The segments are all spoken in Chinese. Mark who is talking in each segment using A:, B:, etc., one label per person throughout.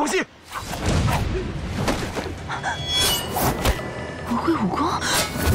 A: 风息。
B: 我会武功。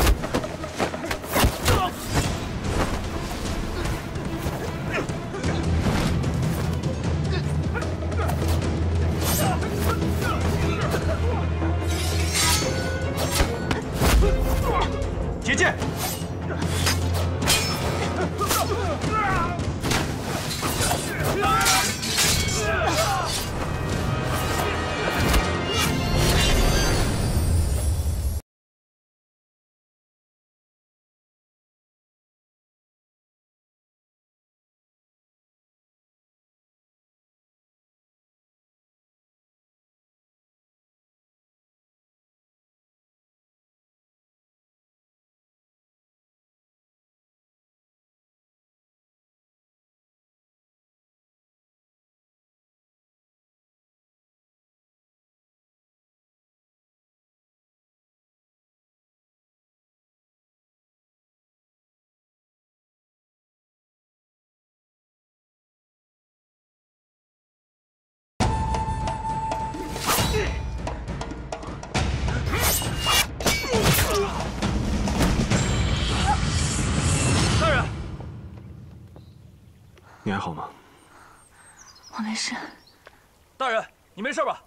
C: 你还好吗？
B: 我没事。
A: 大人，你没事吧？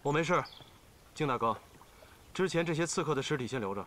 C: 我没事。靖大哥，之前这些刺客的尸体先留着。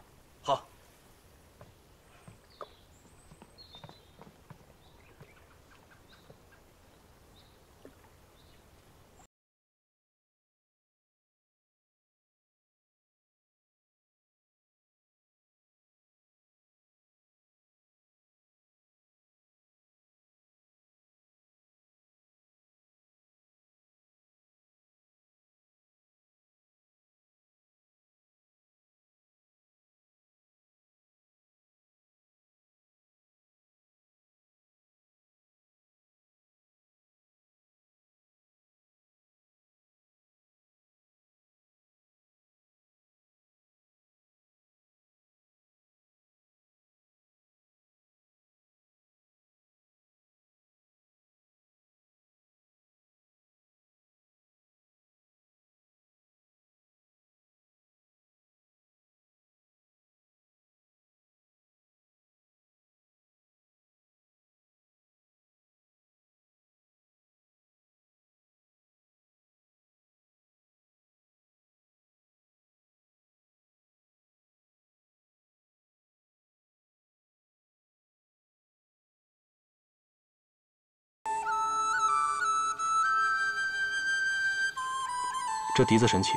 C: 这笛子神奇，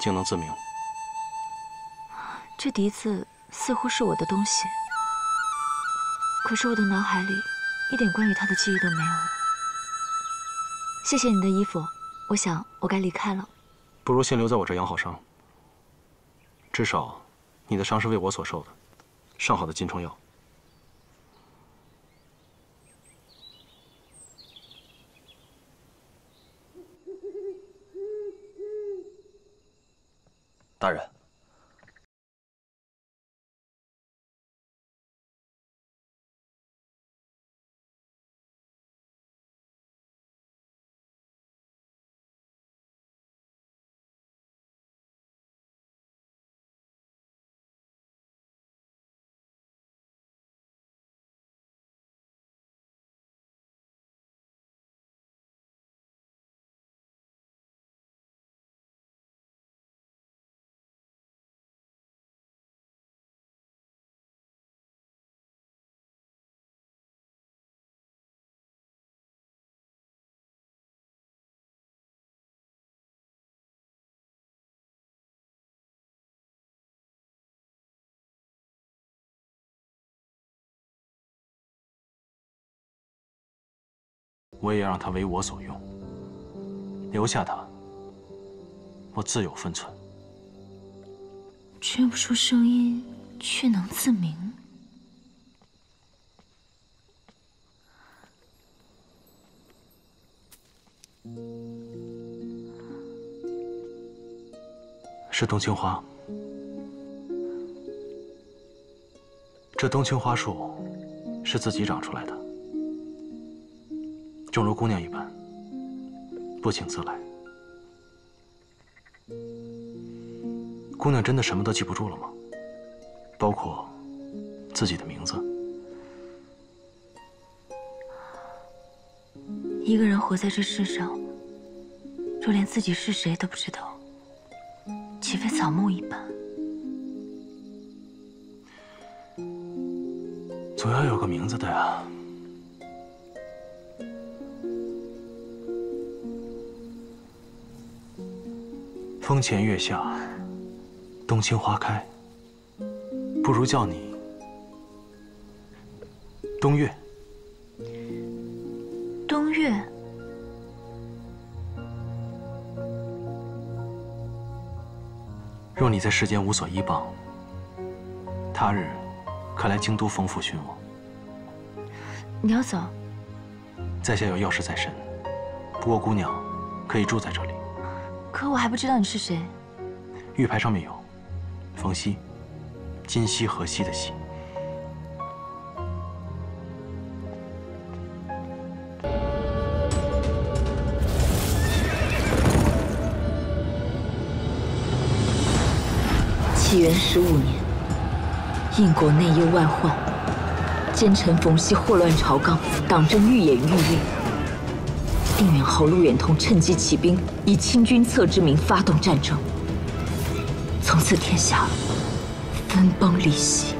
C: 竟能自鸣。
B: 这笛子似乎是我的东西，可是我的脑海里一点关于它的记忆都没有了。谢谢你的衣服，我想我该离开了。
C: 不如先留在我这养好伤。至少，你的伤是为我所受的，上好的金疮药。
A: 大人，
C: 我也要让他为我所用。留下他，我自有分寸。
B: 吹不出声音，却能自明。
C: 是冬青花。这冬青花树是自己长出来的。正如姑娘一般，不请自来。姑娘真的什么都记不住了吗？包括自己的名字？
B: 一个人活在这世上，若连自己是谁都不知道，岂非草木一般？
C: 总要有个名字的呀。风前月下，冬青花开，不如叫你冬月。
B: 冬月，
C: 若你在世间无所依傍，他日可来京都丰府寻我。
B: 你要走？
C: 在下有要事在身，不过姑娘可以住在这里。
B: 可我还不知道你是谁。
C: 玉牌上面有“冯熙”，今夕何夕的夕。
B: 启元十五年，应国内忧外患，奸臣冯熙祸乱朝纲，党争愈演愈烈。定远侯陆远同趁机起兵，以清君侧之名发动战争。从此天下分崩离析，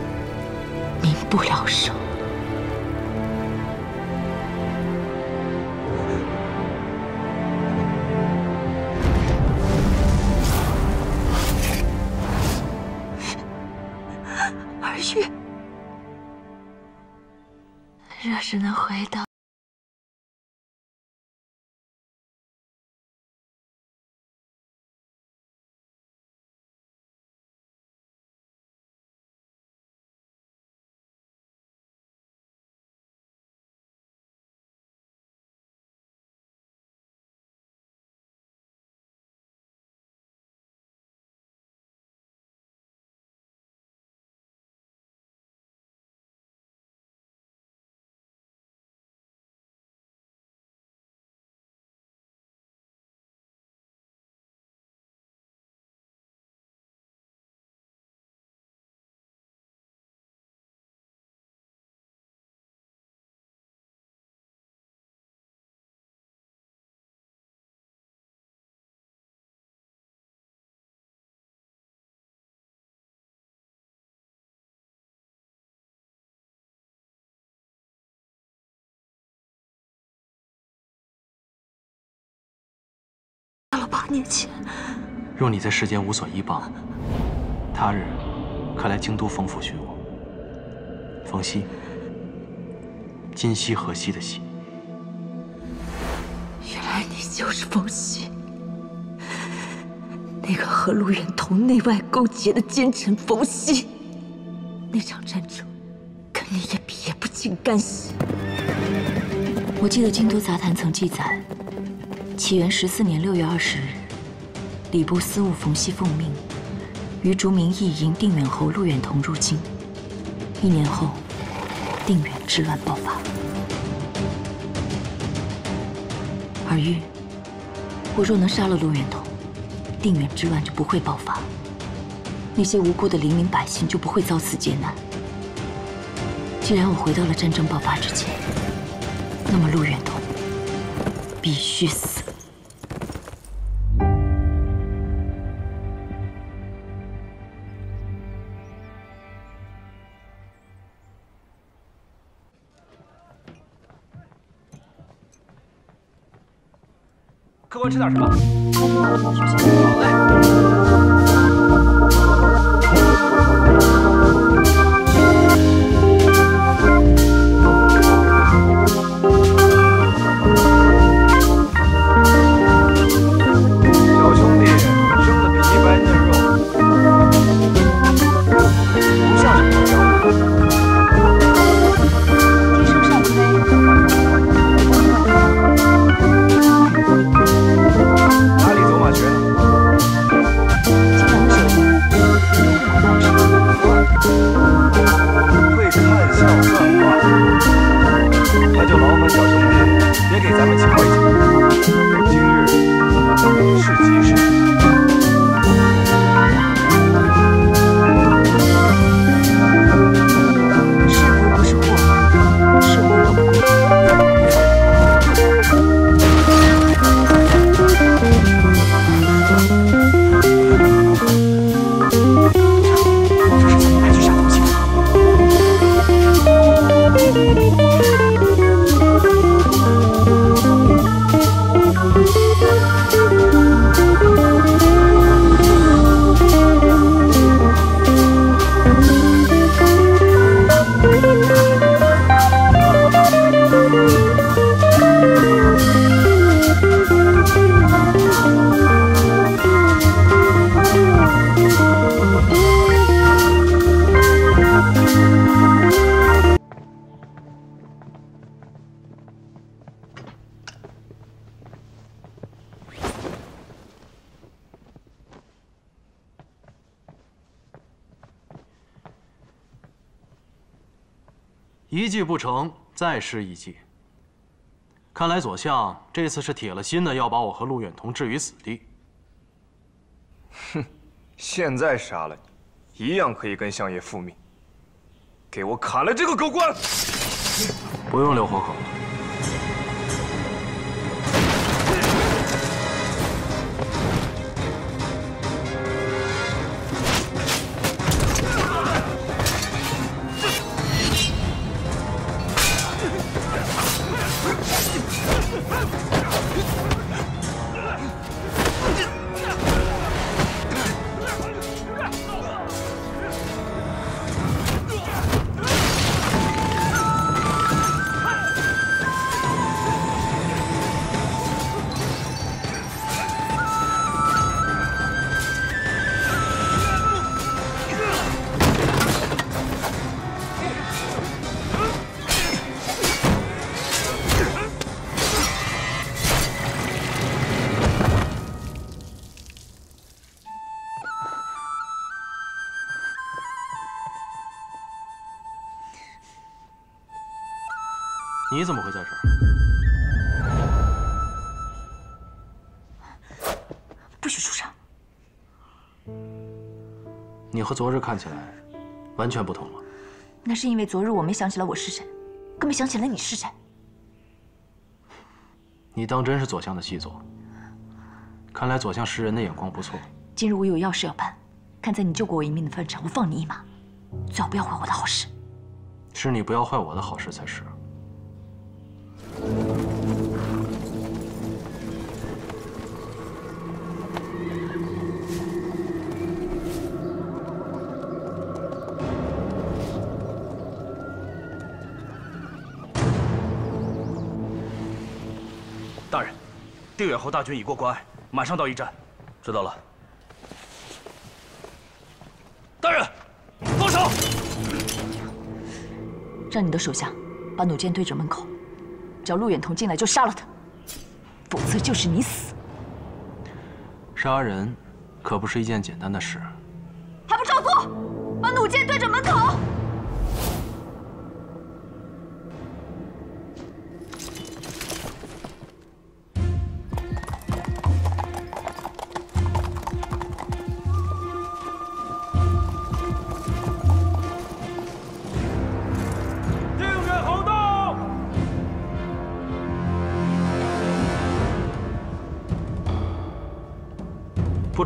B: 民不聊生。年前，
C: 若你在世间无所依傍，他日可来京都冯府寻我。冯熙，今夕何夕的夕。
B: 原来你就是冯熙，那个和陆远同内外勾结的奸臣冯熙。那场战争，跟你也比也不尽干系。我记得《京都杂谈》曾记载。启元十四年六月二十日，礼部司务冯熙奉命，于竹明义迎定远侯陆远同入京。一年后，定远之乱爆发。尔玉，我若能杀了陆远同，定远之乱就不会爆发，那些无辜的黎民百姓就不会遭此劫难。既然我回到了战争爆发之前，那么陆远同必须死。
A: 吃点什么？好嘞。
C: 一计不成，再施一计。看来左相这次是铁了心的要把我和陆远同置于死地。
D: 哼现在杀了你，一样可以跟相爷复命。给我砍了这个狗官！
C: 不用留活口了。和昨日看起来完全不同了。
B: 那是因为昨日我没想起来我是谁，更没想起来你是谁。
C: 你当真是左相的细作？看来左相识人的眼光不错。
B: 今日我有要事要办，看在你救过我一命的份上，我放你一马。最好不要坏我的好事。
C: 是你不要坏我的好事才是。
A: 定远侯大军已过关隘，马上到驿站。知道了。大人，放手！
B: 让你的手下把弩箭对准门口，只要陆远同进来就杀了他，否则就是你死。
C: 杀人可不是一件简单的事。
B: 还不照做！把弩箭对准门口。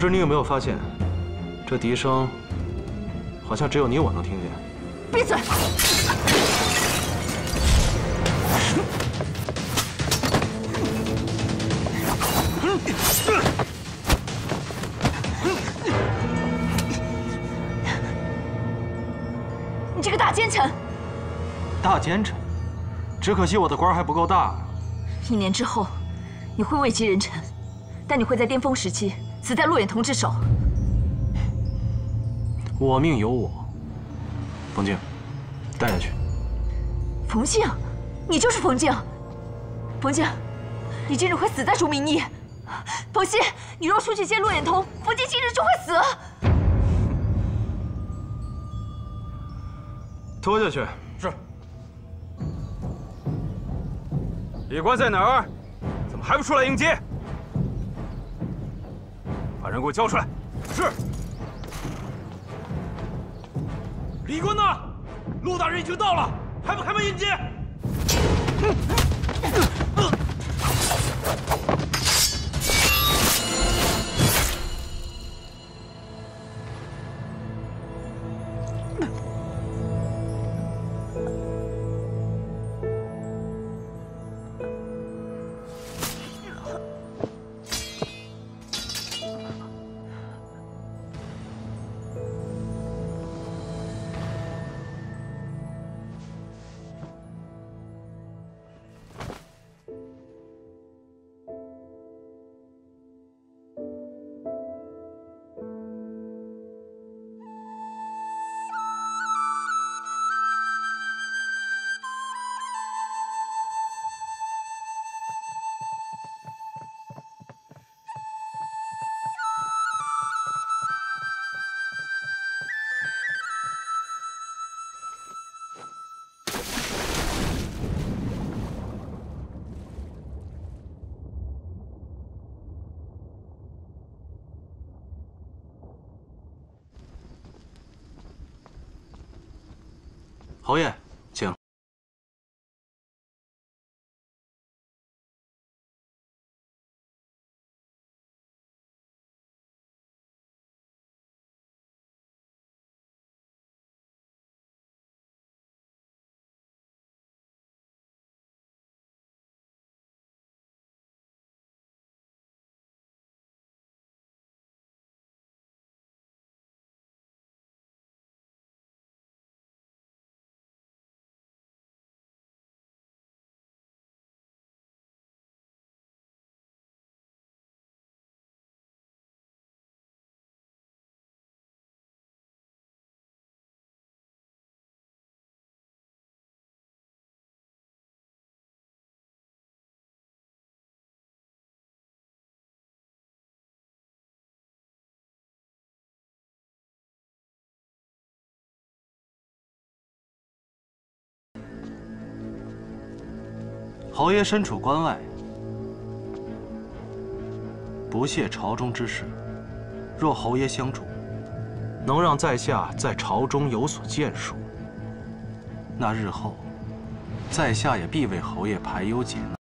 C: 不知你有没有发现，这笛声好像只有你我能听见。
B: 闭嘴！你这个大奸臣！
C: 大奸臣，只可惜我的官还不够大。
B: 一年之后，你会位极人臣，但你会在巅峰时期死在陆远彤之手。
C: 我命由我。冯静，带下去。
B: 冯静，你就是冯静。冯静，你今日会死在竹明义。冯熙，你若出去见陆远彤，冯静今日就会死。
D: 拖下去。
A: 是。
D: 李官在哪儿？怎么还不出来迎接？人给我交出来！
A: 是。李官呢？陆大人已经到了，还不开门迎接？
C: 侯爷，侯爷身处关外，不屑朝中之事。若侯爷相助，能让在下在朝中有所建树，那日后，在下也必为侯爷排忧解难。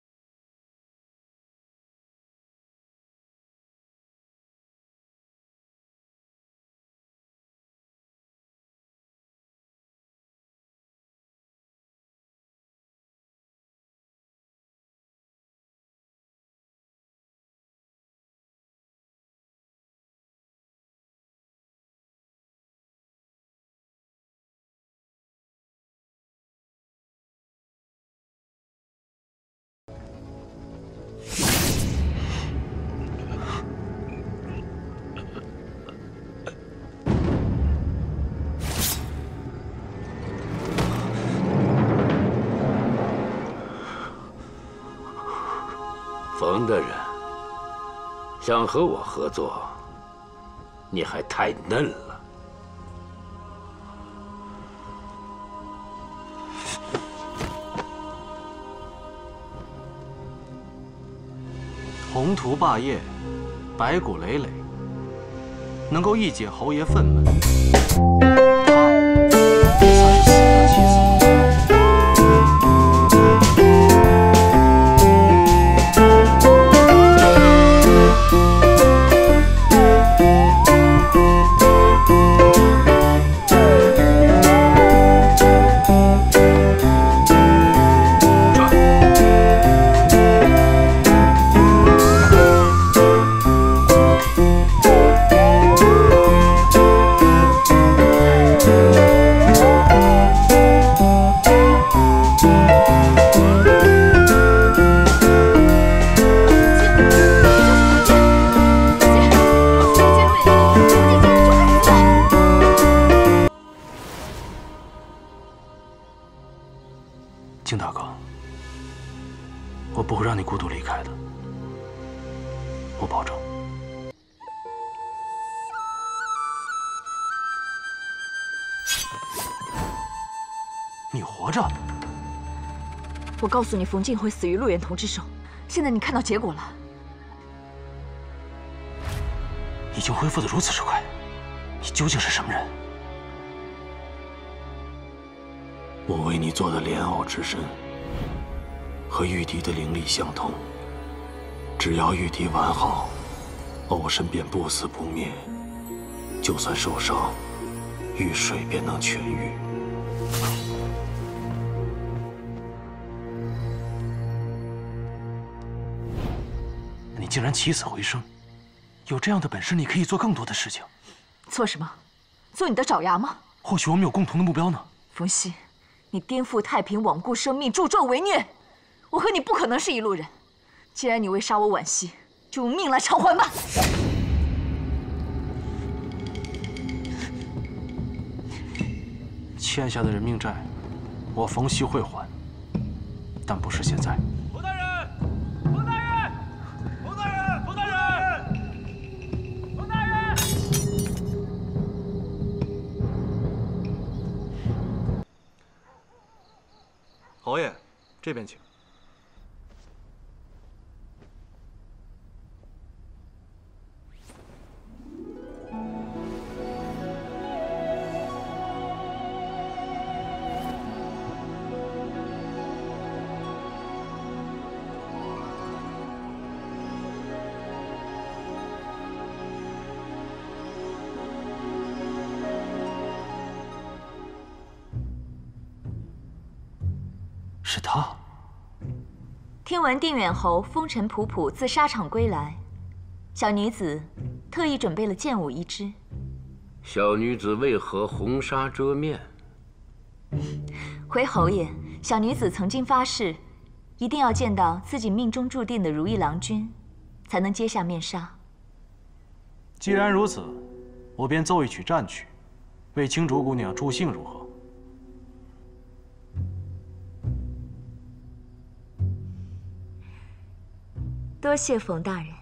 E: 想和我合作，你还太嫩了。
C: 宏图霸业，白骨累累，能够一解侯爷愤懑，
B: 告诉你，冯静会死于陆远彤之手，现在你看到结果了。
C: 已经恢复的如此之快，你究竟是什么人？
E: 我为你做的莲藕之身，和玉笛的灵力相通。只要玉笛完好，藕身便不死不灭。就算受伤，遇水便能痊愈。
C: 你竟然起死回生！有这样的本事，你可以做更多的事情。
B: 做什么？做你的爪牙吗？
C: 或许我们有共同的目标呢。
B: 冯熙，你颠覆太平，罔顾生命，助纣为虐，我和你不可能是一路人。既然你为杀我惋惜，就用命来偿还吧。
C: 欠下的人命债，我冯熙会还，但不是现在。侯爷，这边请。
B: 听闻定远侯风尘仆仆自沙场归来，小女子特意准备了剑舞一支。
E: 小女子为何红纱遮面？
B: 回侯爷，小女子曾经发誓，一定要见到自己命中注定的如意郎君，才能揭下面纱。
C: 既然如此，我便奏一曲战曲，为青竹姑娘助兴，如何？
B: 多谢冯大人。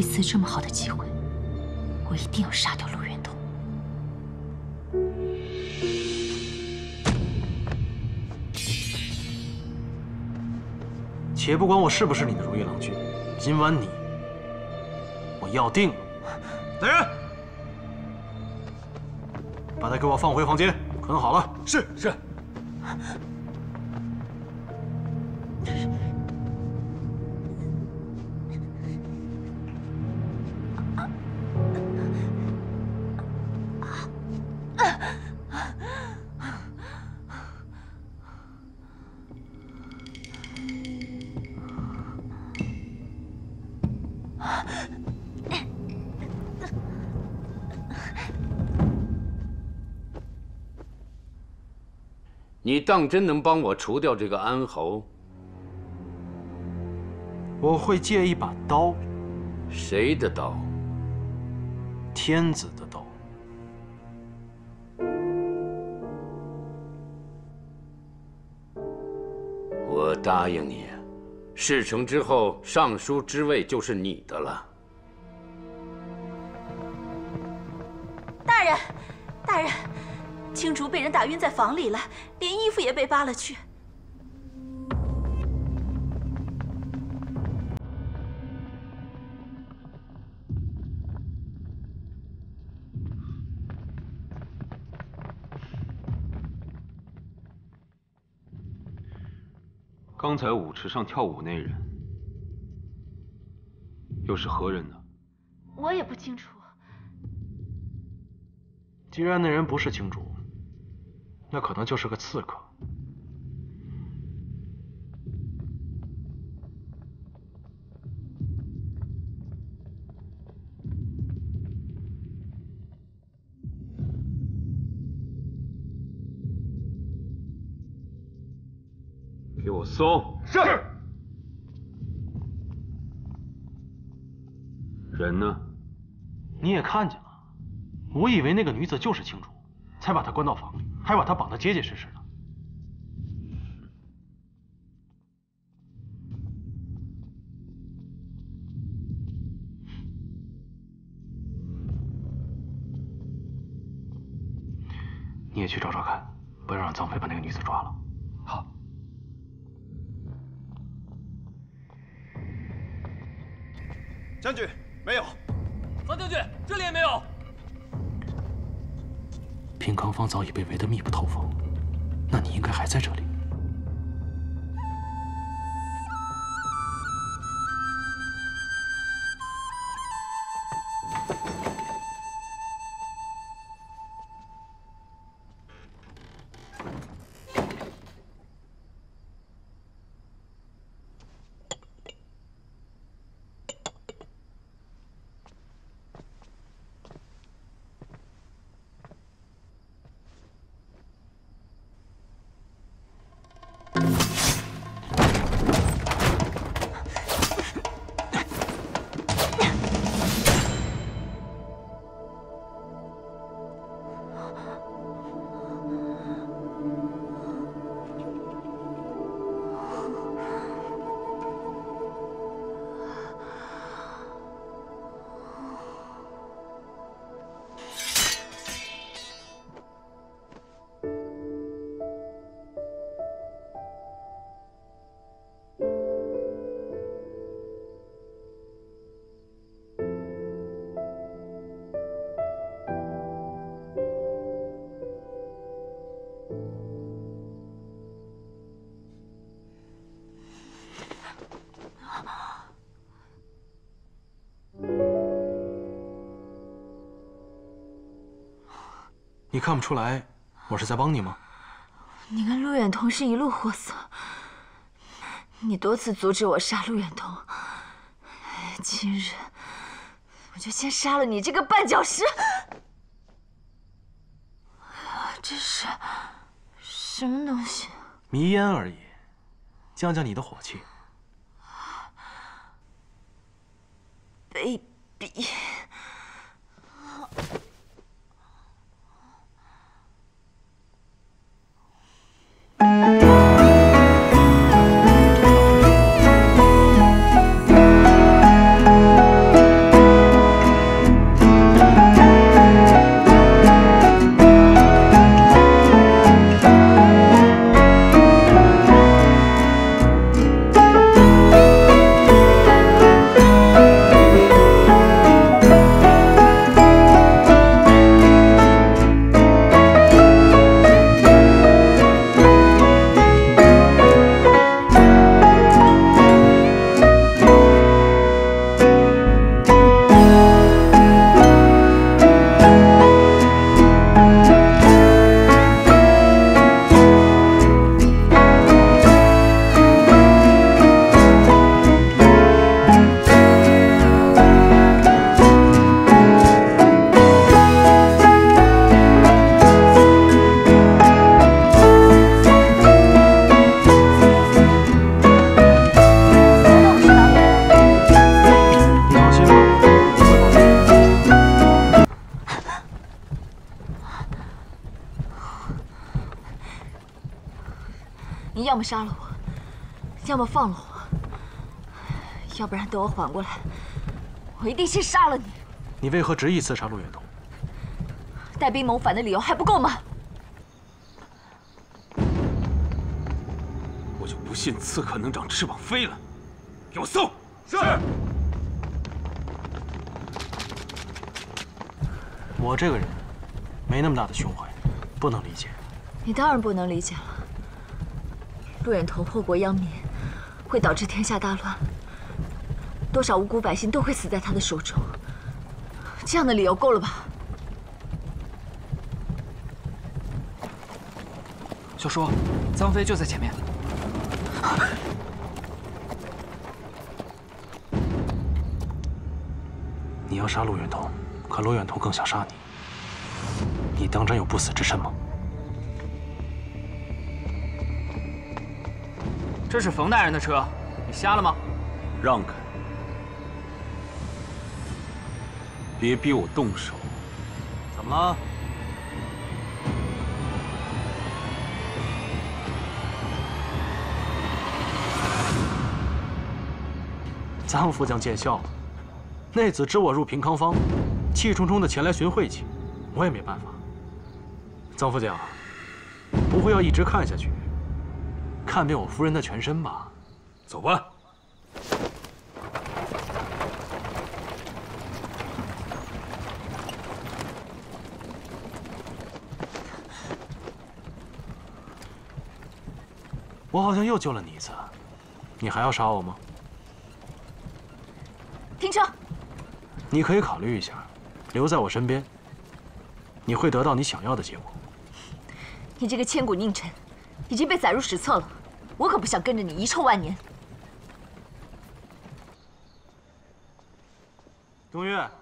B: 这次这么好的机会，我一定要杀掉陆远东。
C: 且不管我是不是你的如意郎君，今晚你，我要定了。来人，把他给我放回房间，捆好了。
D: 是是。
F: 当真能帮我除掉这个安侯？
C: 我会借一把刀，
F: 谁的刀？
C: 天子的刀。
F: 我答应你，事成之后，尚书之位就是你的了。
G: 大人，大人，青竹被人打晕在房里了，连衣服也被扒了去。
H: 刚才舞池上跳舞那人，又是何人呢？
G: 我也不清楚。
C: 既然那人不是青竹，那可能就是个刺客。
H: 给我搜！
D: 是。
H: 人呢？
C: 你也看见了，我以为那个女子就是青竹，才把她关到房里，还把她绑得结结实实的。你也去找找看，不要让臧飞把那个女子抓了。好。
A: 将军，没有。
C: 双方早已被围得密不透风，那你应该还在这里。你看不出来我是在帮你吗？
B: 你跟陆远彤是一路货色，你多次阻止我杀陆远彤，今日我就先杀了你这个绊脚石！这是什么东西？
C: 迷烟而已，降降你的火气。
B: 要么杀了我，要么放了我，要不然等我缓过来，我一定先杀了你。
C: 你为何执意刺杀陆远东？
B: 带兵谋反的理由还不够吗？
H: 我就不信刺客能长翅膀飞了。给我搜！
A: 是。
C: 我这个人没那么大的胸怀，不能理解。
B: 你当然不能理解了。陆远头祸国殃民，会导致天下大乱，多少无辜百姓都会死在他的手中。这样的理由够了吧？
I: 小叔，张飞就在前面。
C: 你要杀陆远通，可陆远通更想杀你。你当真有不死之身吗？
I: 这是冯大人的车，你瞎了吗？
H: 让开！别逼我动手！
C: 怎么了？臧副将见笑了。内子知我入平康坊，气冲冲的前来寻晦气，我也没办法。臧副将，不会要一直看下去，看遍我夫人的全身吧？
H: 走吧。
C: 我好像又救了你一次，你还要杀我吗？
B: 停车！
C: 你可以考虑一下，留在我身边，你会得到你想要的结果。
B: 你这个千古佞臣，已经被载入史册了，我可不想跟着你遗臭万年。
C: 冬月。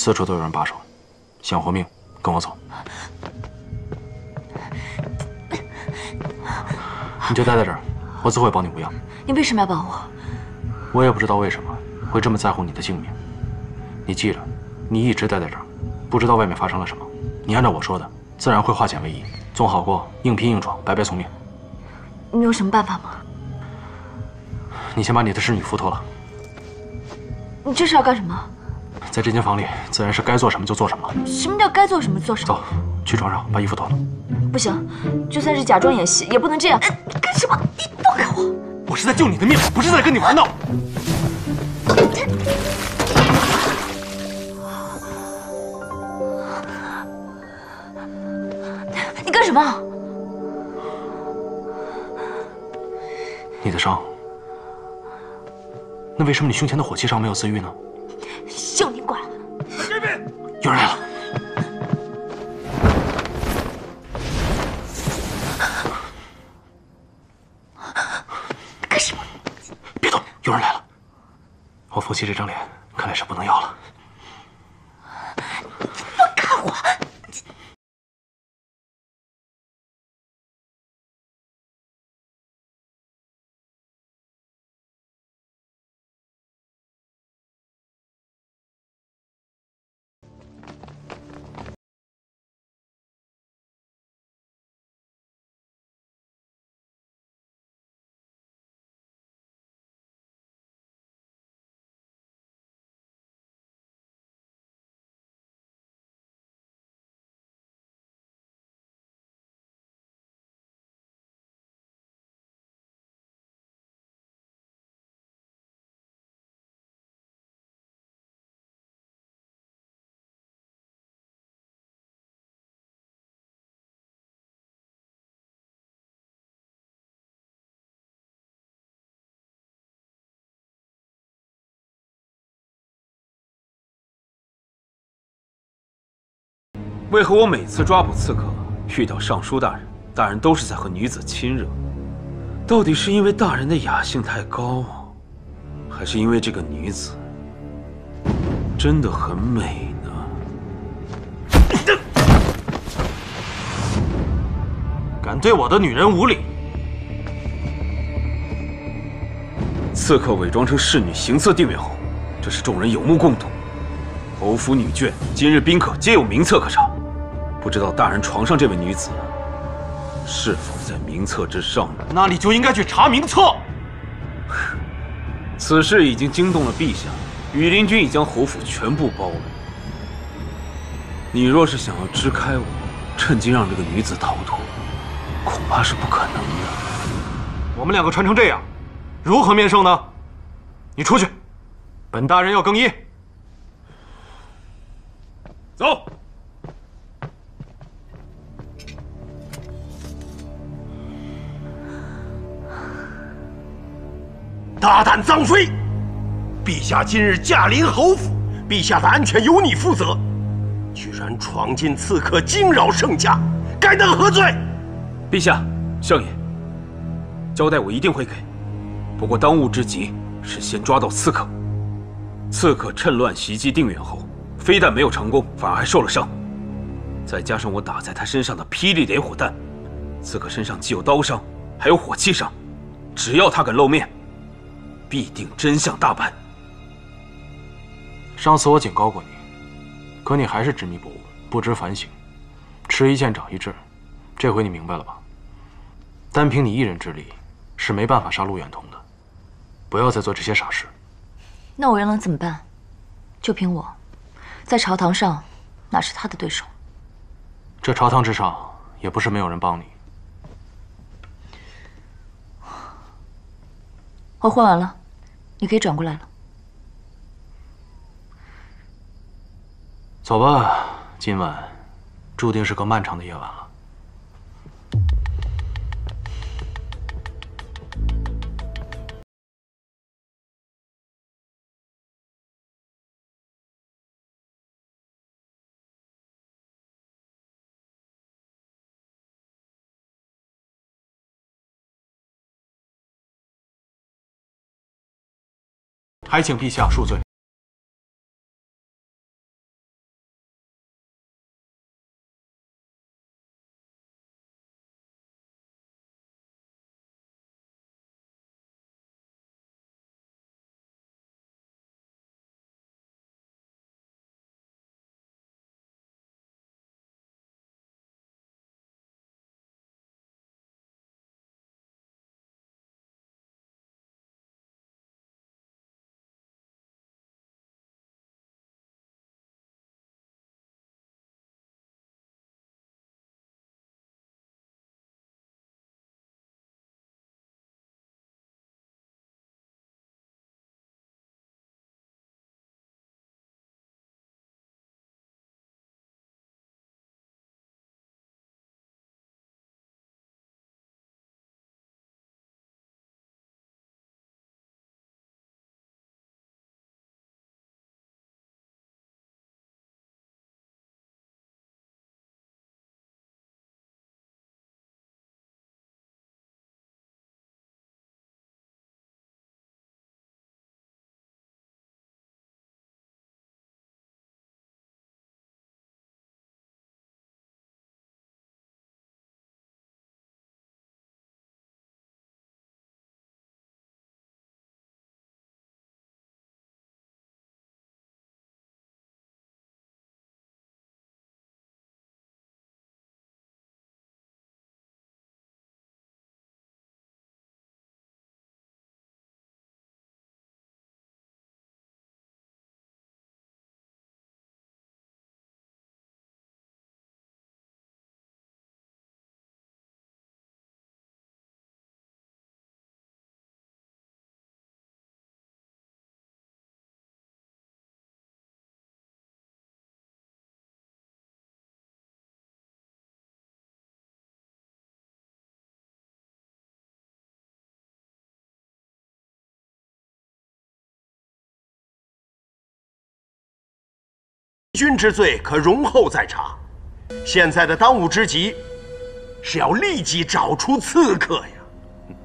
C: 四处都有人把守，想活命，跟我走。你就待在这儿，我自会保你无恙。
B: 你为什么要保我？
C: 我也不知道为什么会这么在乎你的性命。你记着，你一直待在这儿，不知道外面发生了什么。你按照我说的，自然会化险为夷，总好过硬拼硬闯，白白送命。
B: 你有什么办法吗？
C: 你先把你的侍女服脱了。
B: 你这是要干什么？
C: 在这间房里，自然是该做什么就做什么。
B: 什么叫该做什么做什么？
C: 走，去床上把衣服脱了。
B: 不行，就算是假装演戏，也不能这样。你干什么？你放开我！
C: 我是在救你的命，不是在跟你玩闹。
B: 你干什么？
C: 你的伤，那为什么你胸前的火气上没有自愈呢？有人来了！
B: 干什么？
C: 别动！有人来了！我冯熙这张脸
H: 为何我每次抓捕刺客遇到尚书大人，大人都是在和女子亲热？到底是因为大人的雅兴太高，还是因为这个女子真的很美呢？
C: 敢对我的女人无礼！
H: 刺客伪装成侍女行刺定远侯，这是众人有目共睹。侯府女眷、今日宾客皆有名册可查，不知道大人床上这位女子是否在名册之上呢？
C: 那你就应该去查名册。
H: 此事已经惊动了陛下，羽林军已将侯府全部包围。你若是想要支开我，趁机让这个女子逃脱，恐怕是不可能的。
C: 我们两个穿成这样，如何面圣呢？你出去，本大人要更衣。
H: 走。
J: 大胆张飞！陛下今日驾临侯府，陛下的安全由你负责，居然闯进刺客，惊扰圣驾，该当何罪？
H: 陛下，相爷，交代我一定会给。不过当务之急是先抓到刺客。刺客趁乱袭击定远侯，非但没有成功，反而还受了伤。再加上我打在他身上的霹雳点火弹，刺客身上既有刀伤，还有火器伤，只要他敢露面，必定真相大白。
C: 上次我警告过你，可你还是执迷不悟，不知反省，吃一堑长一智。这回你明白了吧？单凭你一人之力，是没办法杀陆远彤的。不要再做这些傻事。
B: 那我又能怎么办？就凭我，在朝堂上哪是他的对手？
C: 这朝堂之上，也不是没有人帮你。
B: 我换完了，你可以转过来了。
C: 走吧，今晚注定是个漫长的夜晚了。还请陛下恕罪。
J: 君之罪可容后再查。现在的当务之急，是要立即找出刺客呀。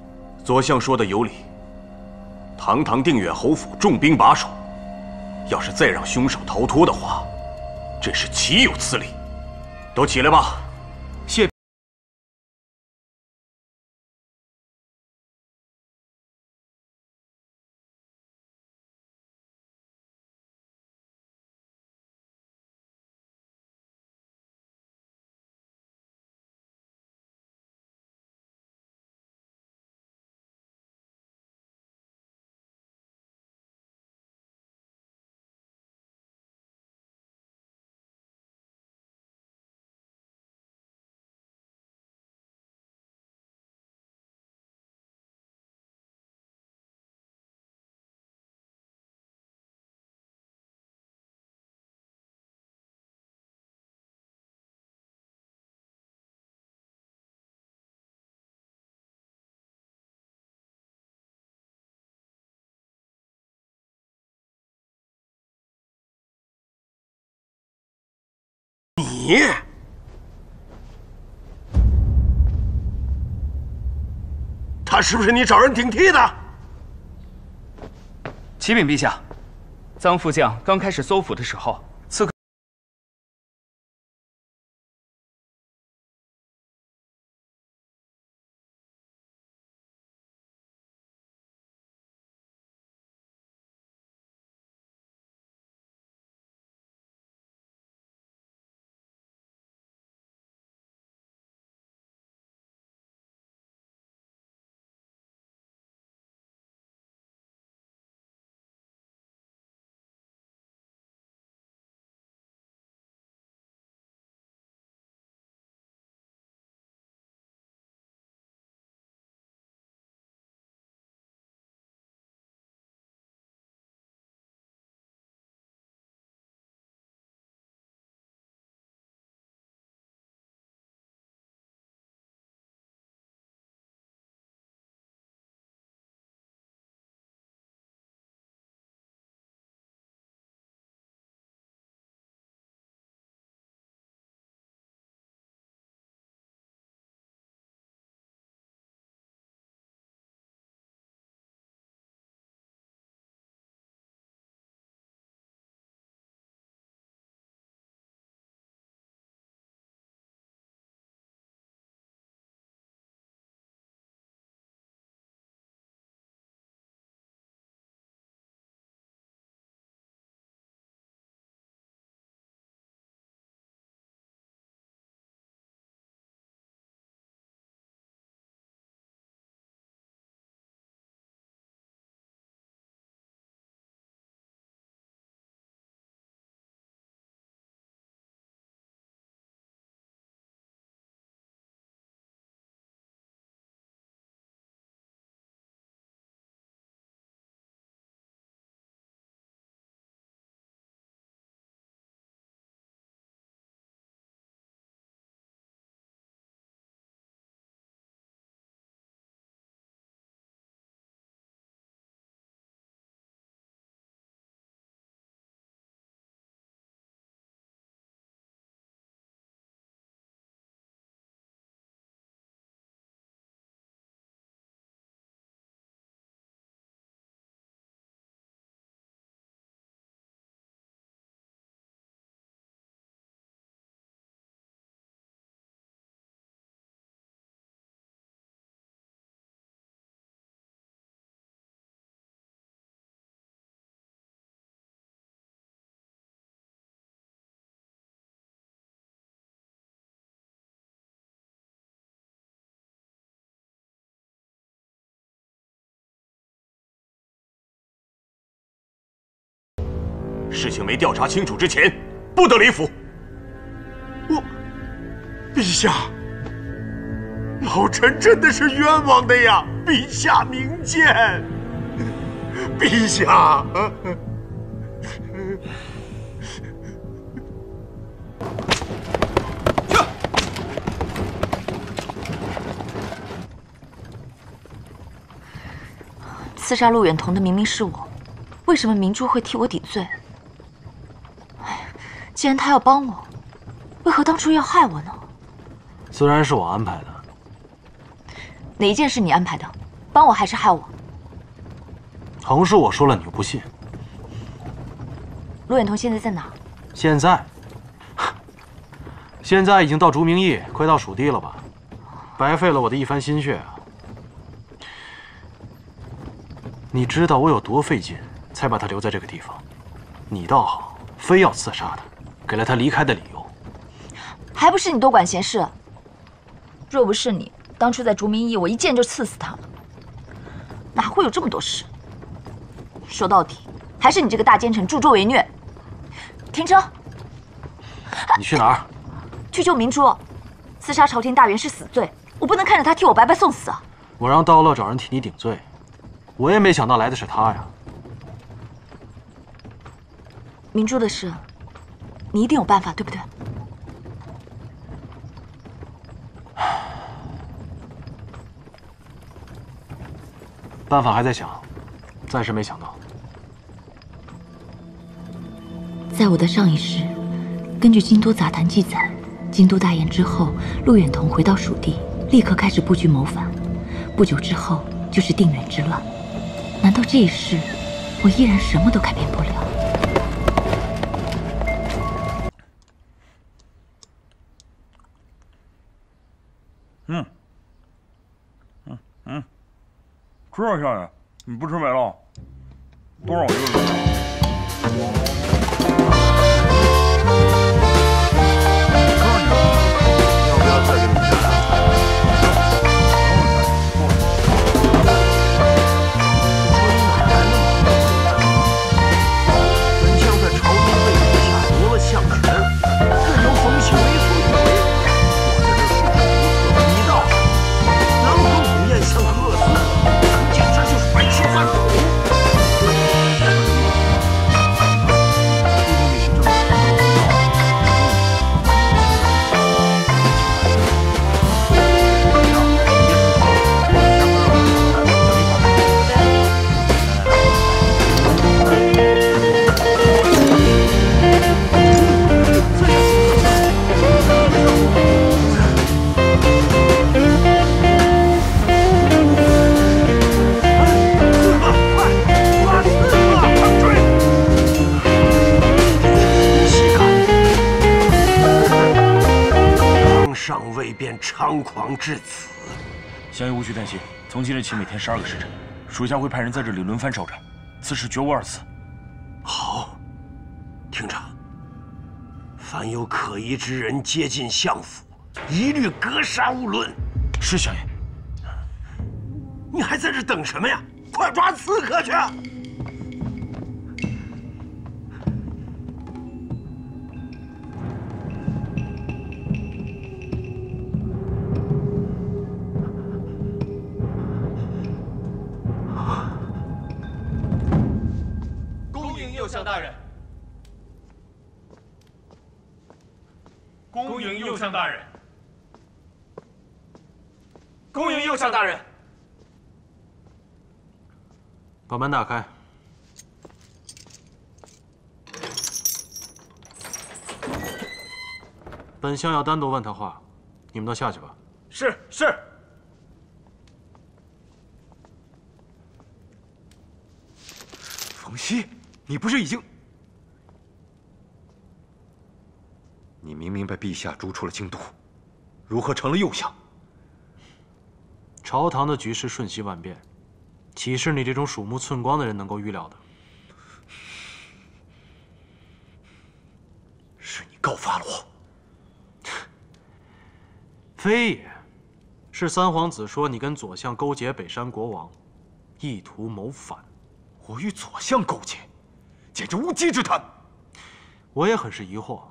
D: 左相说的有理。堂堂定远侯府重兵把守，要是再让凶手逃脱的话，真是岂有此理！都起来吧。
J: 你，他是不是你找人顶替的？
I: 启禀陛下，臧副将刚开始搜府的时候，
D: 事情没调查清楚之前，不得离府。
J: 我，陛下，老臣真的是冤枉的呀！陛下明鉴，陛下。
B: 刺杀陆远同的明明是我，为什么明珠会替我抵罪？既然他要帮我，为何当初要害我呢？
C: 虽然是我安排的，
B: 哪一件是你安排的？帮我还是害我？
C: 横竖我说了，你又不信。
B: 陆远彤现在在哪？
C: 现在，现在已经到竹明驿，快到蜀地了吧？白费了我的一番心血啊！你知道我有多费劲，才把他留在这个地方。你倒好，非要刺杀他，给了他离开的理由。
B: 还不是你多管闲事？若不是你，当初在竹明驿，我一剑就刺死他了。哪会有这么多事？说到底，还是你这个大奸臣助纣为虐。停车！
C: 你去哪儿？
B: 去救明珠。刺杀朝廷大员是死罪，我不能看着他替我白白送死啊！
C: 我让道乐找人替你顶罪，我也没想到来的是他呀。
B: 明珠的事，你一定有办法，对不对？
C: 办法还在想，暂时没想到。
B: 在我的上一世，根据《京都杂谈》记载，京都大宴之后，陆远同回到蜀地，立刻开始布局谋反。不久之后就是定远之乱。难道这一世，我依然什么都改变不了？
A: 嗯，嗯嗯，吃啊，少爷，你不吃没了？多少一个人？从今日起每天十二个时辰，属下会派人在这里轮番守着，此事绝无二次。
J: 好，听着，凡有可疑之人接近相府，一律格杀勿论。
A: 是相爷。
J: 你还在这等什么呀？快抓刺客去！
I: 右相大人。恭迎右相大人。
C: 把门打开。本相要单独问他话，你们都下去吧。
I: 是是。
D: 冯熙，你不是已经……你明明被陛下逐出了京都，如何成了右相？
C: 朝堂的局势瞬息万变，岂是你这种鼠目寸光的人能够预料的？
D: 是你告发了我。
C: 非也，是三皇子说你跟左相勾结北山国王，意图谋反。
D: 我与左相勾结，简直无稽之谈。
C: 我也很是疑惑。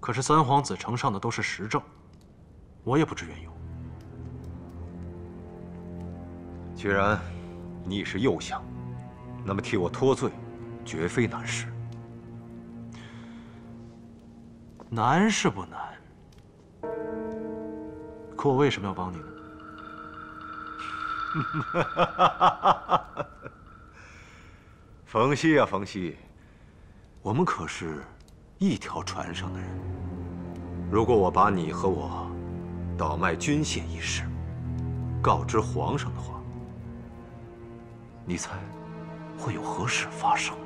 C: 可是三皇子呈上的都是实证，我也不知缘由。
D: 既然你已是右相，那么替我脱罪，绝非难事。
C: 难是不难，可我为什么要帮你呢？
D: 冯熙啊，冯熙，我们可是一条船上的人。如果我把你和我倒卖军械一事告知皇上的话，你猜会有何事发生呢？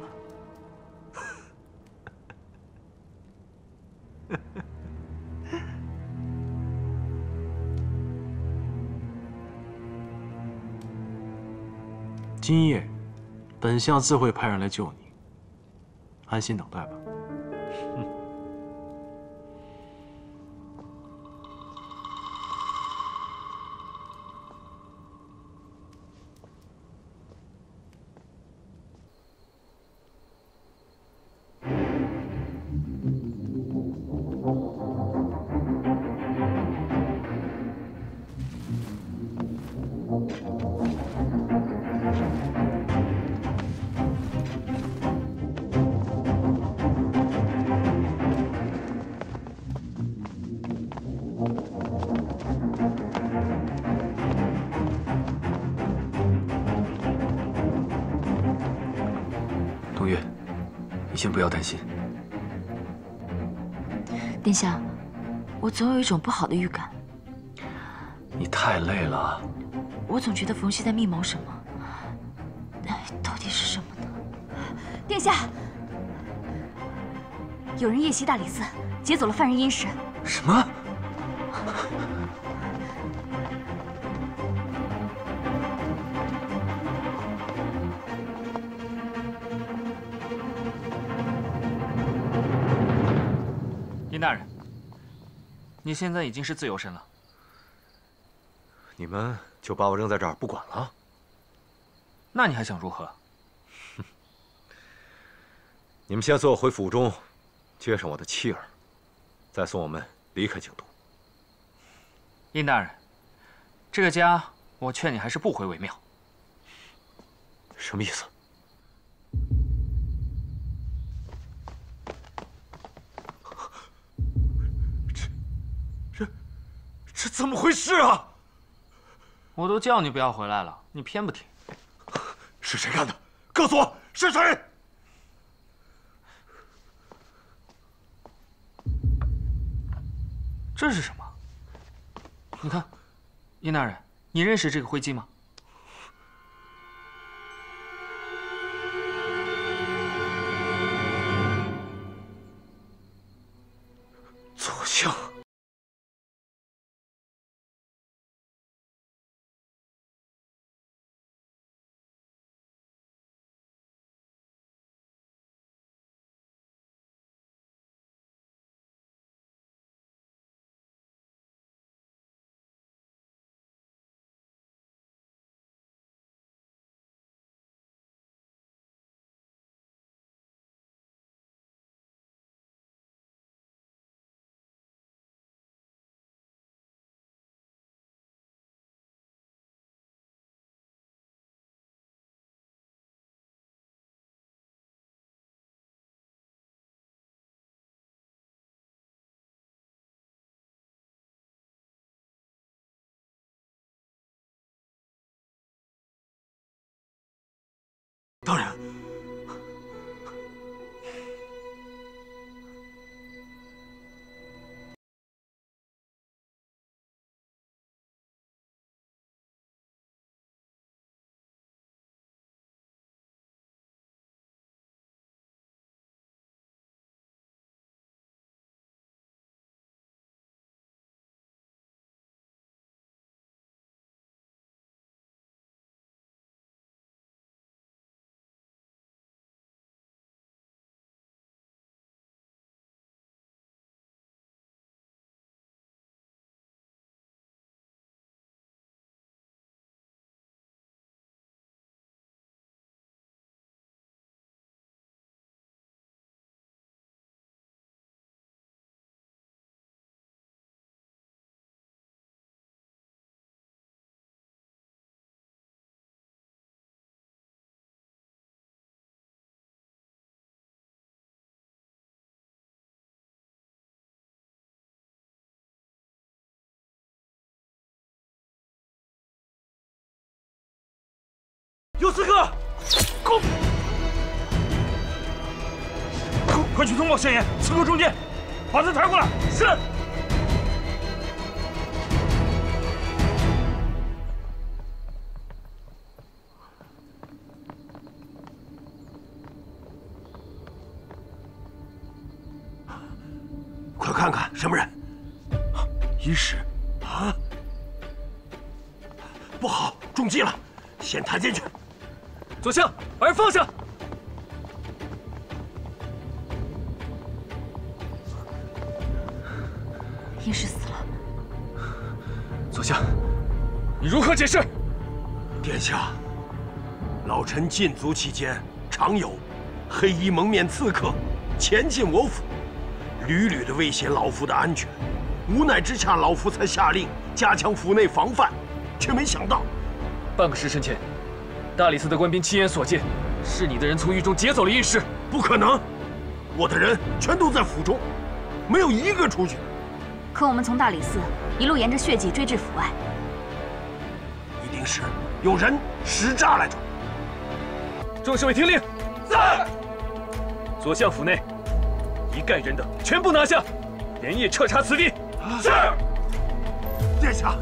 C: 今夜，本相自会派人来救你。安心等待吧。
B: 我总有一种不好的预感。
C: 你太累了。
B: 我总觉得冯熙在密谋什么，哎，到底是什么呢？
K: 殿下，有人夜袭大理寺，劫走了犯人殷实。
E: 什么？
I: 你现在已经是自由身了。
D: 你们就把我扔在这儿不管了？
I: 那你还想如何？
D: 你们先送我回府中，接上我的妻儿，再送我们离开京都。
I: 殷大人，这个家，我劝你还是不回为妙。
D: 什么意思？这怎么回事啊？
I: 我都叫你不要回来了，你偏不听。
D: 是谁干的？告诉我是谁！
I: 这是什么？你看，殷大人，你认识这个徽记吗？
D: 当然。刺客！攻！攻！
L: 快去通报相爷，刺客中箭，把他抬过来。
J: 是。快看看什么人！医师，啊！不好，中计了！先抬进去。
H: 左相，把人放下。
K: 医师死了。
H: 左相，你如何解释？
J: 殿下，老臣禁足期间，常有黑衣蒙面刺客潜进我府，屡屡的威胁老夫的安全。无奈之下，老夫才下令加强府内防范，却没想到，
H: 半个时辰前，大理寺的官兵亲眼所见，是你的人从狱中劫走了医师。
J: 不可能，我的人全都在府中，没有一个出去。
K: 可我们从大理寺一路沿着血迹追至府外，
J: 一定是有人使诈来着。
H: 众侍卫听令，
J: 在。
H: 左相府内一概人等全部拿下，连夜彻查此地。
J: 是。殿下，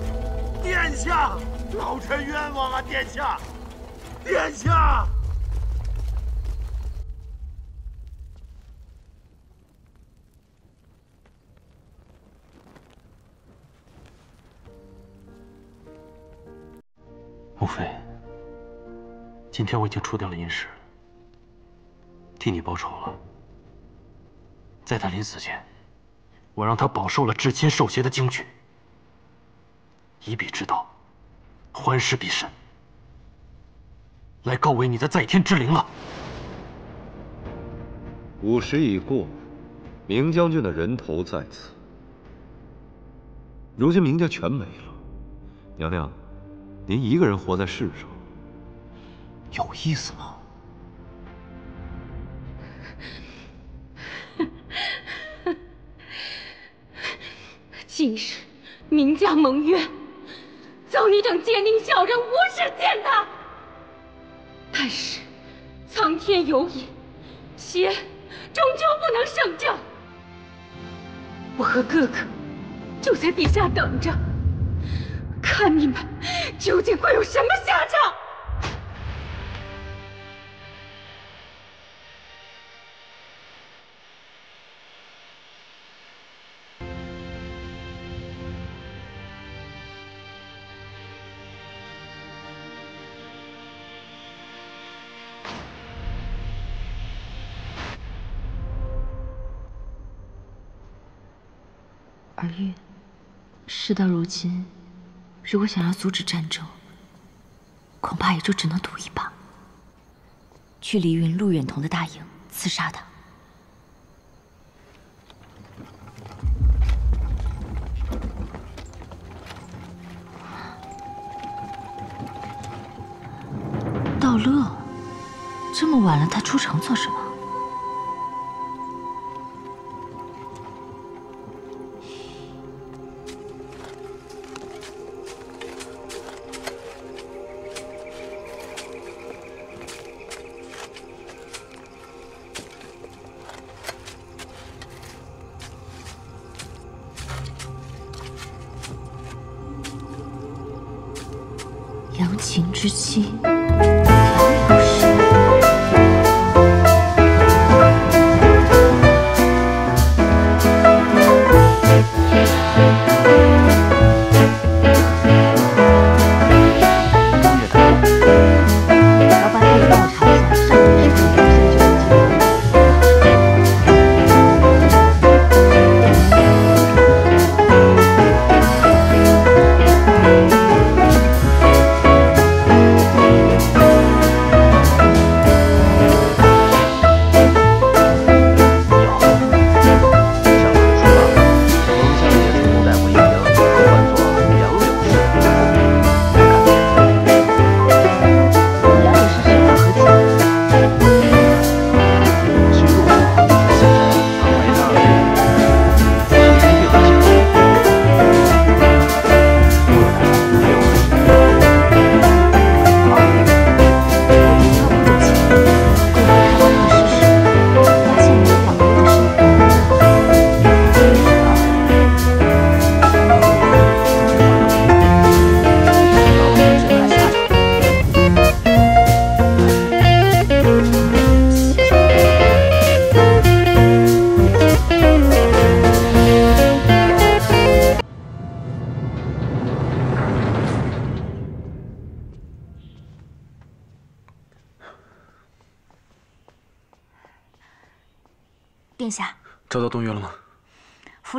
J: 殿下，老臣冤枉啊！殿下，殿下。
C: 母妃，今天我已经除掉了殷实，替你报仇了。在他临死前，我让他饱受了至亲受邪的惊惧，以彼之道，还施彼身，来告慰你的在天之灵了。
D: 午时已过，明将军的人头在此，如今明家全没了，娘娘。您一个人活在世上，
C: 有意思吗？
M: 今日明家盟约，遭你等奸佞小人无耻践踏。但是苍天有眼，邪终究不能胜正。我和哥哥就在地下等着。看你们究竟会有什么下场！
B: 而月，事到如今。如果想要阻止战争，恐怕也就只能赌一把，去黎云陆远同的大营刺杀他。道乐，这么晚了，他出城做什么？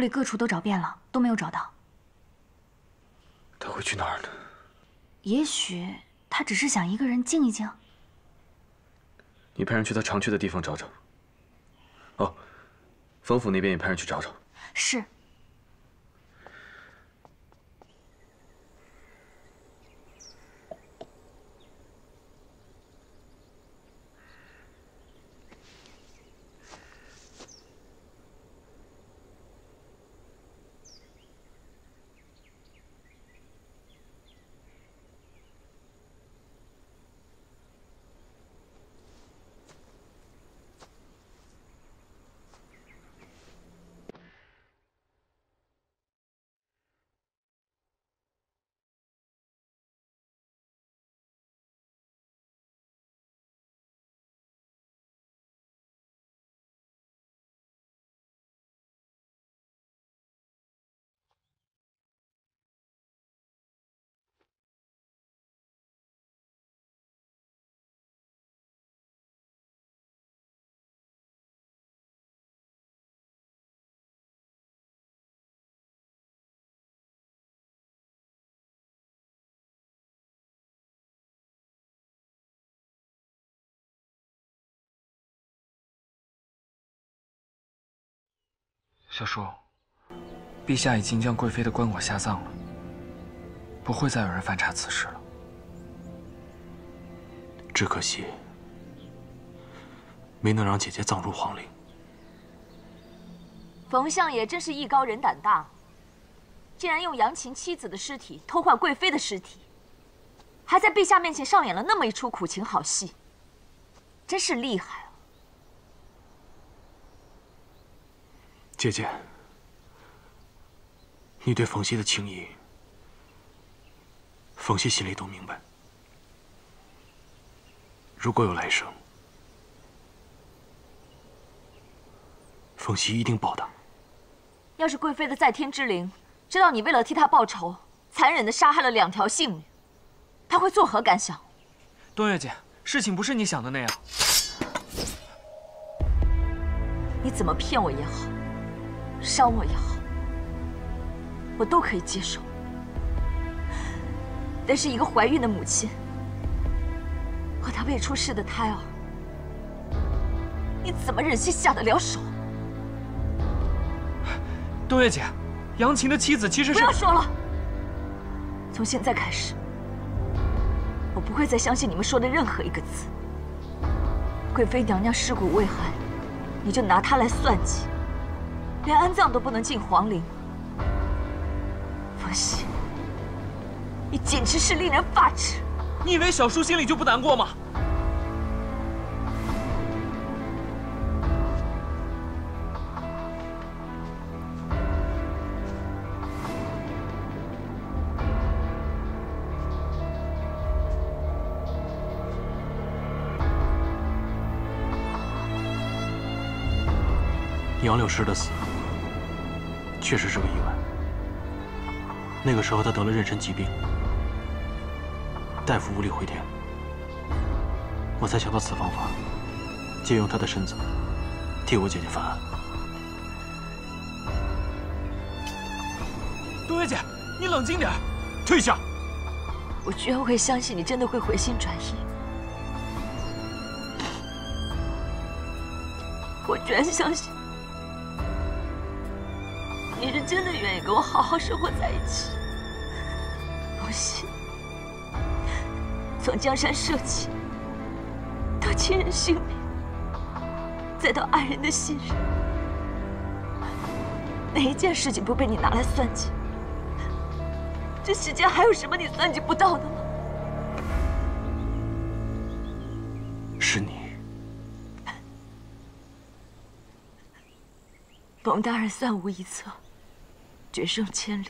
K: 各处都找遍了，都没有找到。
E: 他会去哪儿呢？
K: 也许他只是想一个人静一静。
E: 你派人去他常去的地方找找。哦，冯府那边也派人去找找。
K: 是。
I: 小叔，陛下已经将贵妃的棺椁下葬了，不会再有人翻查此事了。
C: 只可惜没能让姐姐葬入皇陵。
B: 冯相爷真是艺高人胆大，竟然用杨琴妻子的尸体偷换贵妃的尸体，还在陛下面前上演了那么一出苦情好戏，真是厉害。
C: 姐姐，你对冯熙的情谊，冯熙心里都明白。如果有来生，冯熙一定报答。
B: 要是贵妃的在天之灵知道你为了替她报仇，残忍的杀害了两条性命，她会作何感想？
I: 东月姐，事情不是你想的那样。
B: 你怎么骗我也好。伤我也好，我都可以接受。但是一个怀孕的母亲和她未出世的胎儿，你怎么忍心下得了手？
I: 冬月姐，杨琴的妻子其实是……
B: 不要说了。从现在开始，我不会再相信你们说的任何一个字。贵妃娘娘尸骨未寒，你就拿她来算计。连安葬都不能进皇陵，冯熙，你简直是令人发指！
I: 你以为小叔心里就不难过吗？
C: 杨柳诗的死。确实是个意外。那个时候他得了妊娠疾病，大夫无力回天，我才想到此方法，借用他的身子替我姐姐翻案。
I: 冬月姐，你冷静点，退下。
B: 我居然会相信你真的会回心转意，我居然相信。跟我好好生活在一起，不信。从江山社稷，到亲人性命，再到爱人的信任，哪一件事情不被你拿来算计？这世间还有什么你算计不到的吗？
C: 是你，
B: 冯大人算无一策。决胜千里，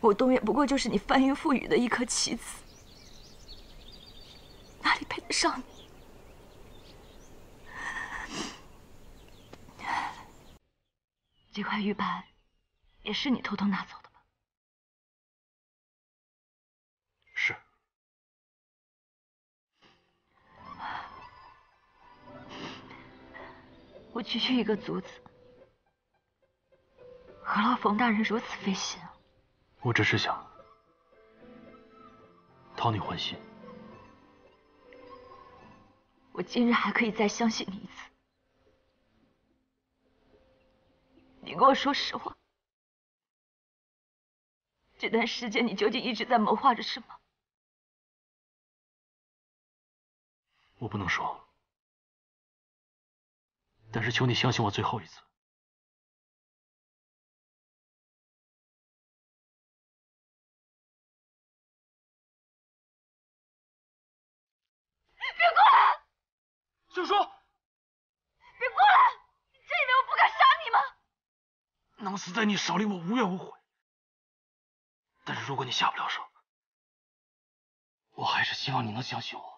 B: 我东岳不过就是你翻云覆雨的一颗棋子，哪里配得上你？这块玉板也是你偷偷拿走的吧？
C: 是。
B: 我区区一个卒子，何劳冯大人如此费心？
C: 我只是想讨你欢心。
B: 我今日还可以再相信你一次。你跟我说实话，这段时间你究竟一直在谋划着什么？
C: 我不能说，但是求你相信我最后一次。
B: 别过来！
C: 小叔，
B: 别过来！你真以为我不敢杀你吗？
C: 能死在你手里，我无怨无悔。但是如果你下不了手，我还是希望你能相信我。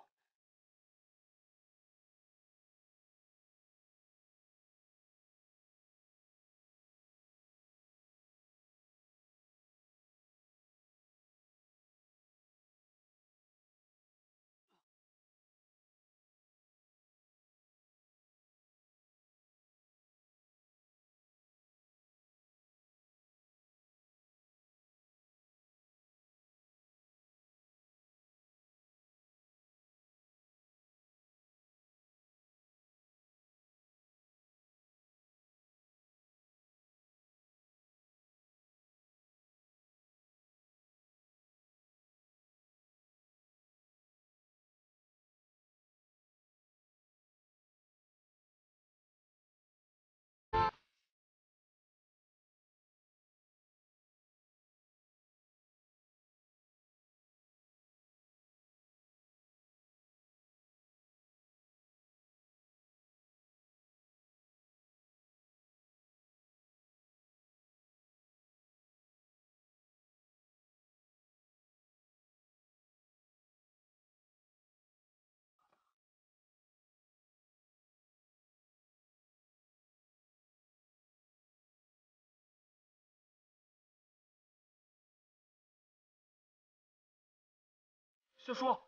I: 小叔，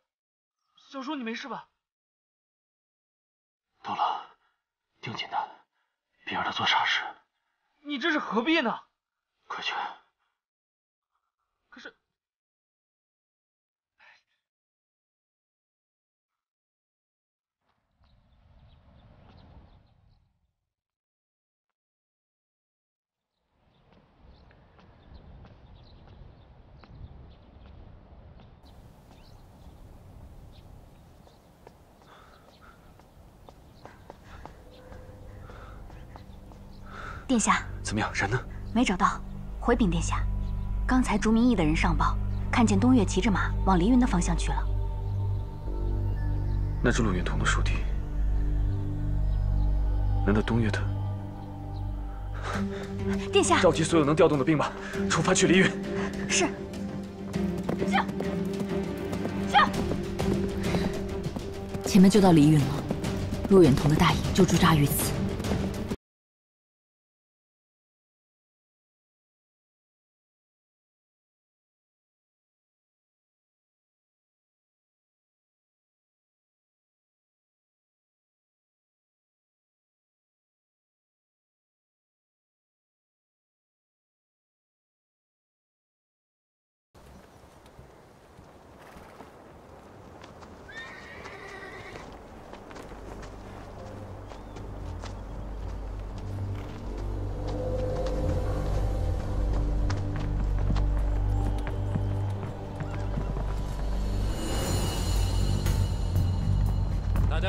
I: 小叔，你没事吧？
C: 到了，盯紧他，别让他做傻事。
I: 你这是何必呢？
C: 快去！
K: 殿下，
E: 怎么样？人呢？
K: 没找到。回禀殿下，刚才竹明义的人上报，看见东岳骑着马往凌云的方向去了。
E: 那是陆远彤的属地。难道东岳他？
K: 殿下，
E: 召集所有能调动的兵马，出发去凌云。
K: 是。
B: 驾！驾！
N: 前面就到凌云了，陆远彤的大营就驻扎于此。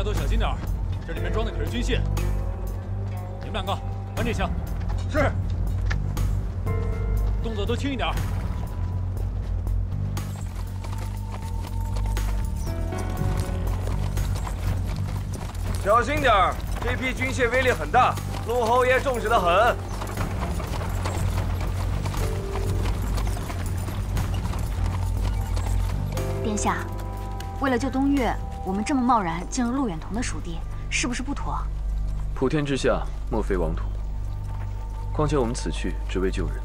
O: 家都小心点这里面装的可是军械。你们两个搬这枪。是。动作都轻一点。
A: 小心点这批军械威力很大，陆侯爷重视的很。
K: 殿下，为了救东岳。我们这么贸然进入陆远同的属地，是不是不妥？
E: 普天之下，莫非王土。况且我们此去只为救人。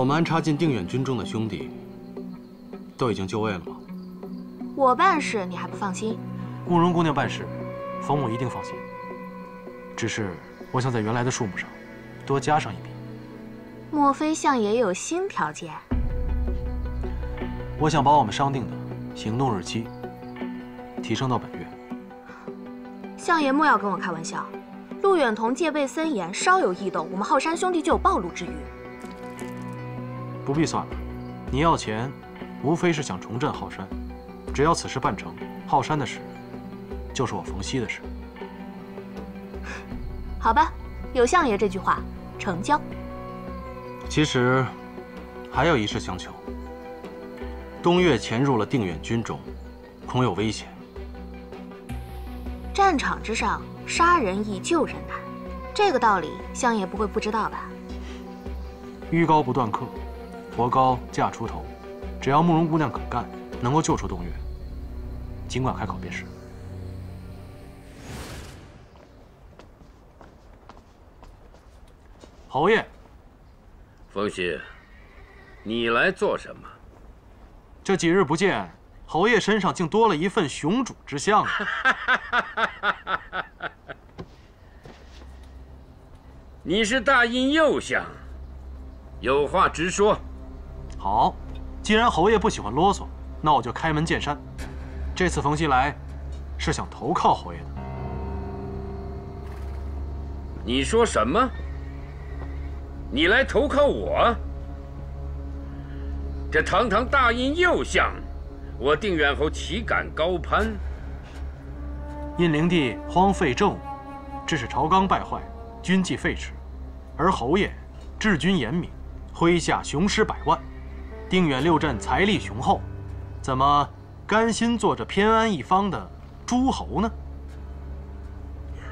C: 我们安插进定远军中的兄弟，都已经就位了吗？
P: 我办事你还不放心？
C: 慕容姑娘办事，冯母一定放心。只是我想在原来的数目上多加上一笔。
P: 莫非相爷有新条件？
C: 我想把我们商定的行动日期提升到本月。
P: 相爷莫要跟我开玩笑。陆远同戒备森严，稍有异动，我们浩山兄弟就有暴露之虞。
C: 不必算了，你要钱，无非是想重振浩山。只要此事办成，浩山的事就是我冯熙的事。
P: 好吧，有相爷这句话，成交。
C: 其实还有一事相求。东岳潜入了定远军中，恐有危险。
P: 战场之上，杀人易，救人难，这个道理相爷不会不知道吧？
C: 玉高不断客，佛高价出头。只要慕容姑娘肯干，能够救出东岳，尽管开口便是。侯爷，
F: 冯熙，你来做什么？
C: 这几日不见，侯爷身上竟多了一份雄主之相啊！
F: 你是大印右相，有话直说。
C: 好，既然侯爷不喜欢啰嗦，那我就开门见山。这次冯熙来，是想投靠侯爷的。
F: 你说什么？你来投靠我？这堂堂大印右相，我定远侯岂敢高攀？
C: 印灵帝荒废政务，致使朝纲败坏，军纪废弛；而侯爷治军严明，麾下雄师百万，定远六镇财力雄厚，怎么甘心做这偏安一方的诸侯呢？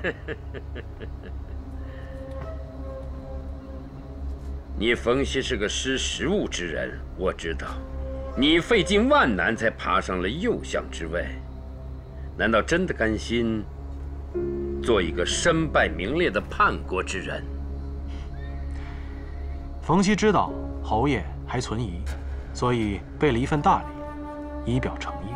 F: 你冯熙是个识时务之人，我知道。你费尽万难才爬上了右相之位，难道真的甘心做一个身败名裂的叛国之人？
C: 冯熙知道侯爷还存疑，所以备了一份大礼，以表诚意。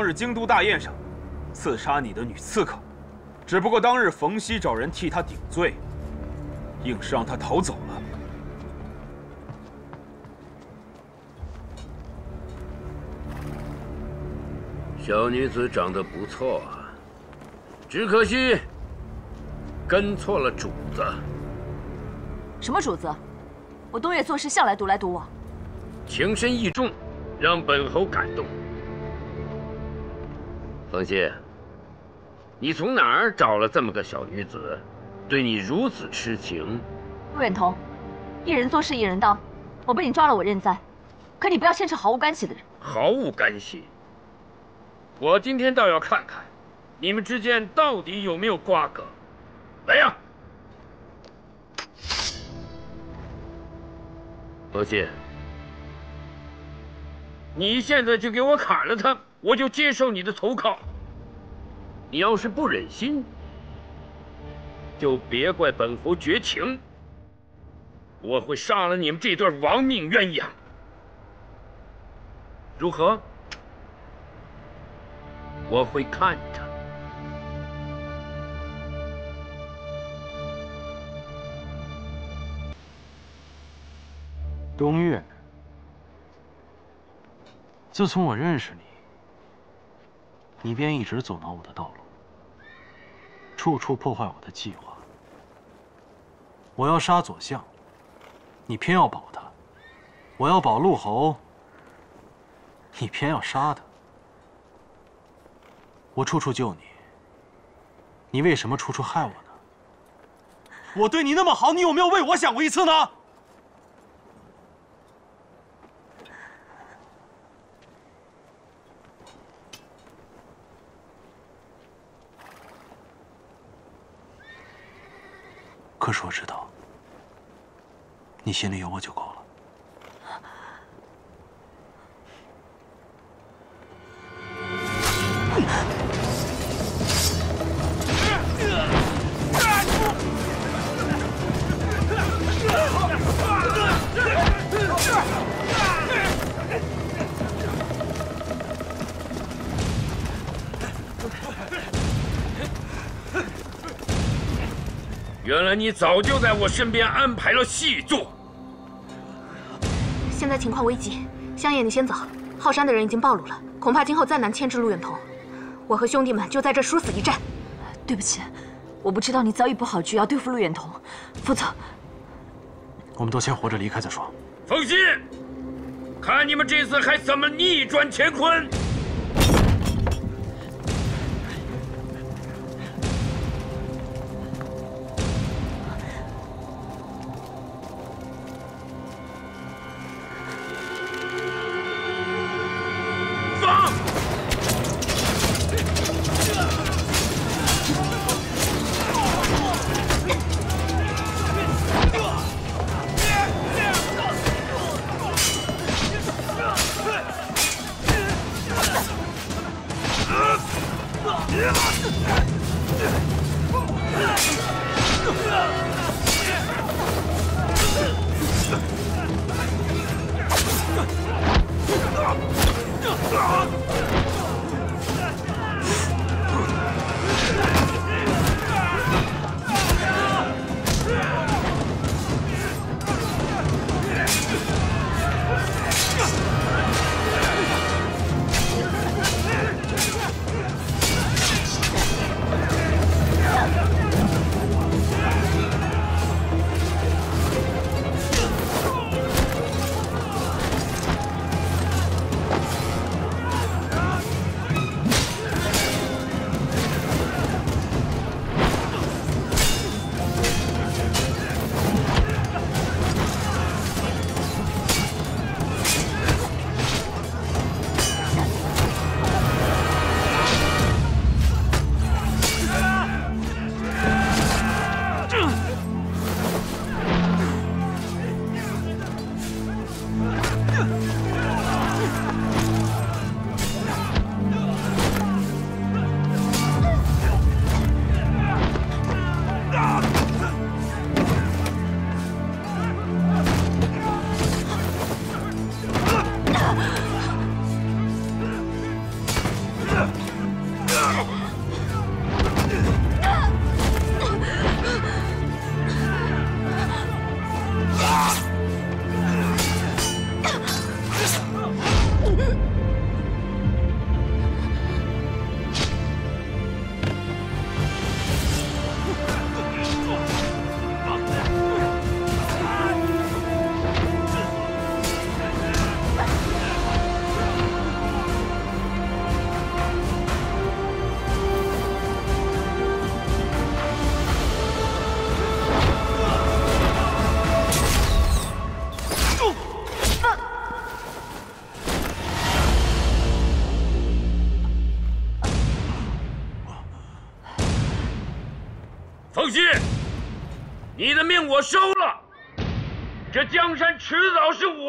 H: 当日京都大宴上刺杀你的女刺客，只不过当日冯熙找人替他顶罪，硬是让他逃走了。
F: 小女子长得不错，只可惜跟错了主子。
G: 什么主子？我东岳做事向来独来独往，
F: 情深意重，让本侯感动。冯熙，你从哪儿找了这么个小女子，对你如此痴情？
G: 陆远彤，一人做事一人当，我被你抓了，我认栽。可你不要牵扯毫无干系的人。
F: 毫无干系。我今天倒要看看，你们之间到底有没有瓜葛。来呀！冯熙，你现在就给我砍了他，我就接受你的投靠。你要是不忍心，就别怪本侯绝情。我会杀了你们这对亡命鸳鸯。如何？我会看着。
C: 东岳，自从我认识你，你便一直阻挠我的道路，处处破坏我的计划。我要杀左相，你偏要保他；我要保陆侯，你偏要杀他。我处处救你，你为什么处处害我呢？我对你那么好，你有没有为我想过一次呢？我知道，你心里有我就够
F: 你早就在我身边安排了细作。
P: 现在情况危急，香叶你先走。浩山的人已经暴露了，恐怕今后再难牵制陆远彤。我和兄弟们就在这殊死一战。
G: 对不起，我不知道你早已布好局要对付陆远彤，否则
C: 我们都先活着离开再说。
F: 放心，看你们这次还怎么逆转乾坤！冯熙，你的命我收了，这江山迟早是我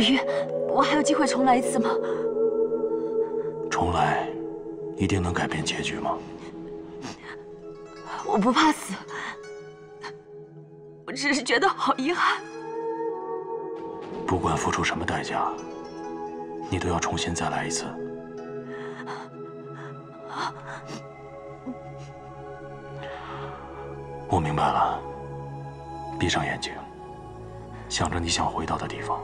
Q: 尔月，我还有机会重来一次吗？
C: 重来，一定能改变结局吗？
Q: 我不怕死，我只是觉得好遗憾。
C: 不管付出什么代价，你都要重新再来一次。我明白了，闭上眼睛，想着你想回到的地方。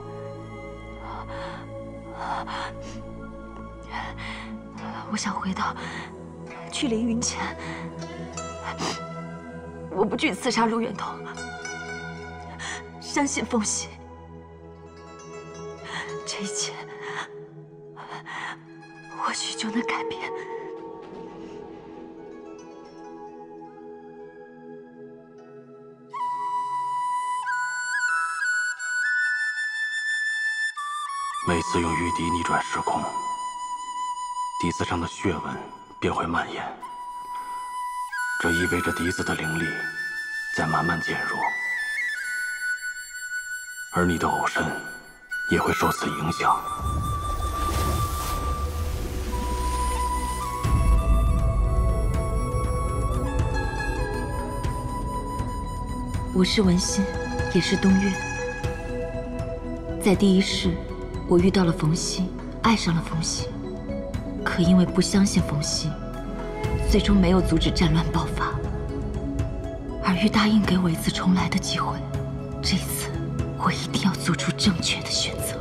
Q: 我想回到去凌云前，我不惧刺杀陆远东，相信凤喜，这一切或许就能改变。
C: 每次用玉笛逆转时空，笛子上的血纹便会蔓延，这意味着笛子的灵力在慢慢减弱，而你的偶身也会受此影响。
B: 我是文心，也是东岳。在第一世，我遇到了冯曦，爱上了冯曦。可因为不相信冯曦，最终没有阻止战乱爆发。尔玉答应给我一次重来的机会，这次我一定要做出正确的选择。